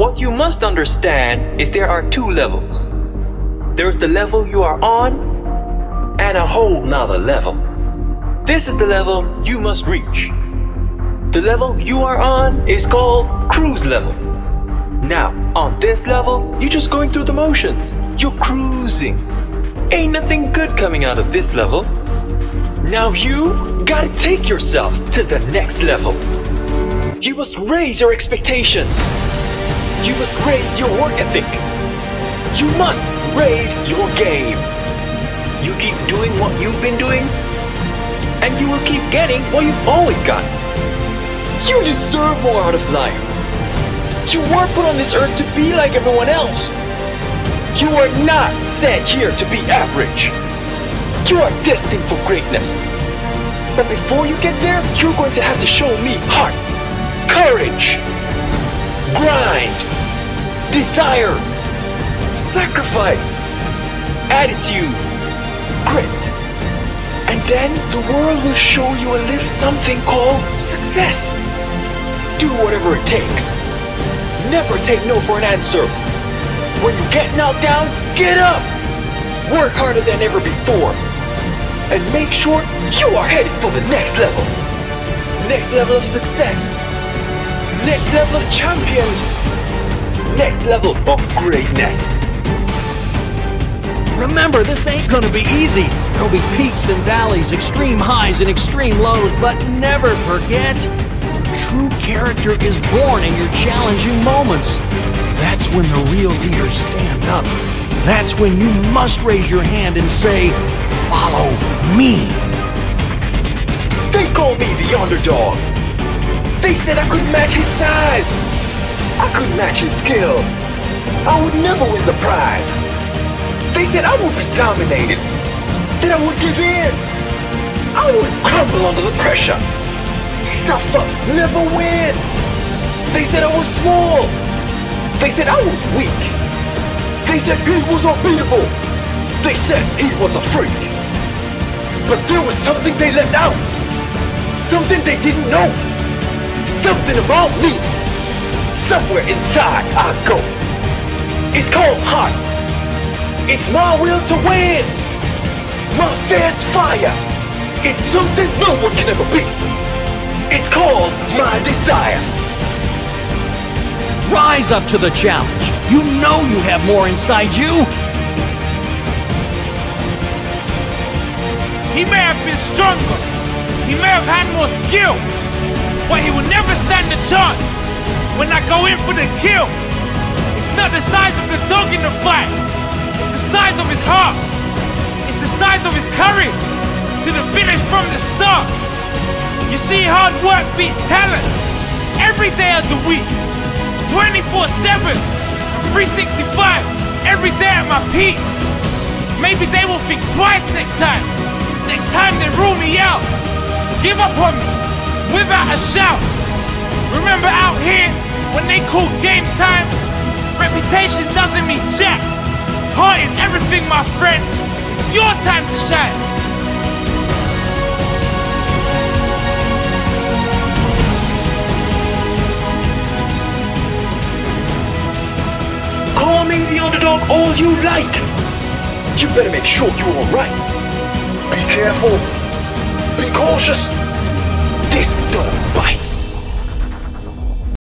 What you must understand is there are two levels. There's the level you are on, and a whole nother level. This is the level you must reach. The level you are on is called cruise level. Now, on this level, you're just going through the motions. You're cruising. Ain't nothing good coming out of this level. Now you gotta take yourself to the next level. You must raise your expectations. You must raise your work ethic. You must raise your game. You keep doing what you've been doing, and you will keep getting what you've always got. You deserve more out of life. You weren't put on this earth to be like everyone else. You are not sent here to be average. You are destined for greatness. But before you get there, you're going to have to show me heart, courage, grind, desire, sacrifice, attitude, grit. And then the world will show you a little something called success. Do whatever it takes. Never take no for an answer. When you get knocked down, get up. Work harder than ever before. And make sure you are headed for the next level. Next level of success. Next level of champions. Next level of greatness. Remember, this ain't gonna be easy. There'll be peaks and valleys, extreme highs and extreme lows, but never forget, your true character is born in your challenging moments. That's when the real leaders stand up. That's when you must raise your hand and say, Follow me. They call me the underdog. They said I couldn't match his size. I couldn't match his skill. I would never win the prize. They said I would be dominated. That I would give in. I would crumble under the pressure. Suffer, never win. They said I was small. They said I was weak. They said he was unbeatable. They said he was a freak. But there was something they left out. Something they didn't know. Something about me. Somewhere inside I go. It's called heart. It's my will to win. My fierce fire. It's something no one can ever beat. It's called my desire. Rise up to the challenge. You know you have more inside you. He may have been stronger. He may have had more skill. But he will never stand a chance when I go in for the kill. It's not the size of the dog in the fight. It's the size of his heart. It's the size of his courage to the finish from the start. You see, hard work beats talent every day of the week, 24 7, 365, every day at my peak. Maybe they will think twice next time. Next time they rule me out, give up on me without a shout. Remember out here when they call game time? Reputation doesn't mean jack. Heart is everything, my friend. It's your time to shine. Call me the underdog all you like. You better make sure you're alright. Be careful. Be cautious. This dog bites.